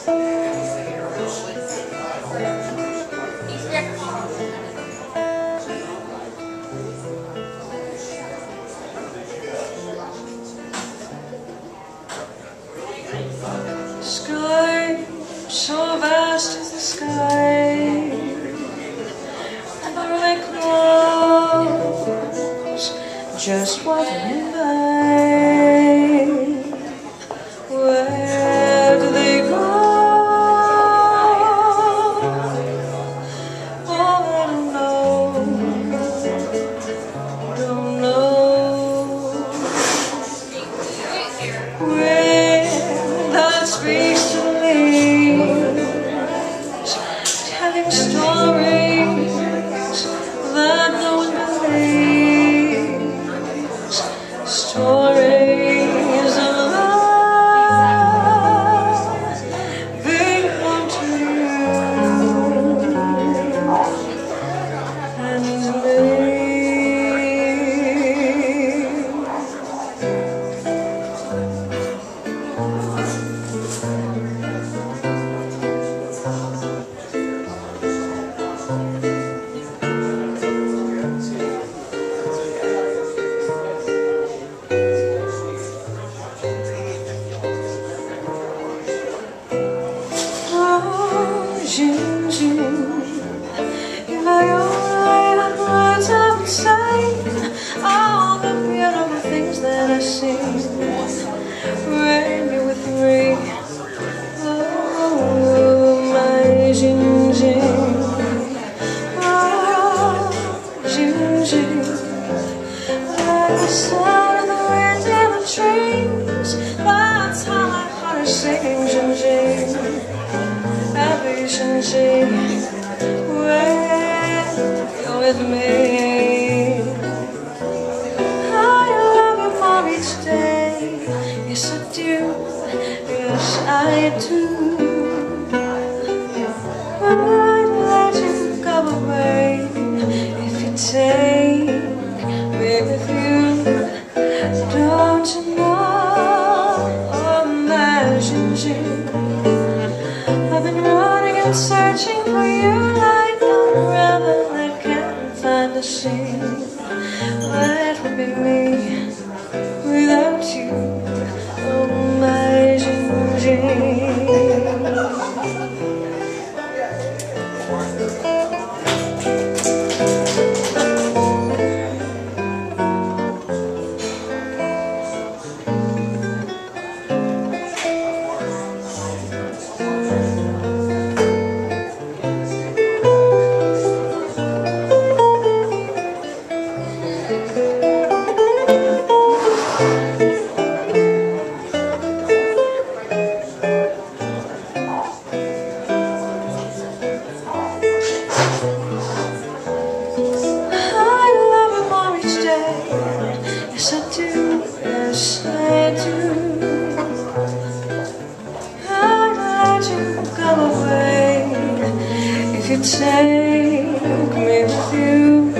Sky, so vast is the sky, and the clouds just what we stories my own words I say all the beautiful things that I see. Bring me with me Oh my My out of the grand amount of trees. That's how I heart is singing, Jim, Jim. With me. I love you each day. Yes, I do. Yes, I do. I'd let you go away if you take me with you. Searching for you like a river that can't find the sea. Yes, I do. I'd let you go away if you take me with you.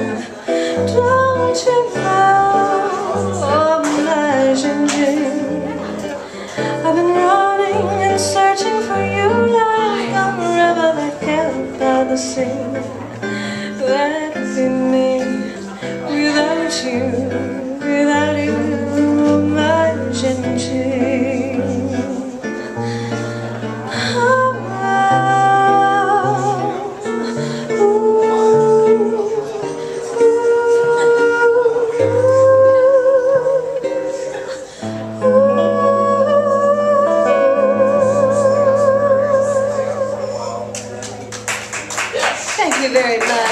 Don't you know, my Gingy? I've been running and searching for you like a river that can't find the sea. Very much.